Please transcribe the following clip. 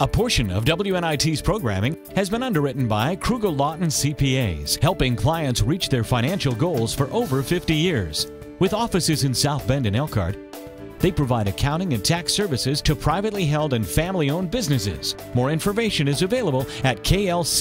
A portion of WNIT's programming has been underwritten by Kruggel Lawton CPAs, helping clients reach their financial goals for over 50 years. With offices in South Bend and Elkhart, they provide accounting and tax services to privately held and family owned businesses. More information is available at klcpas.com.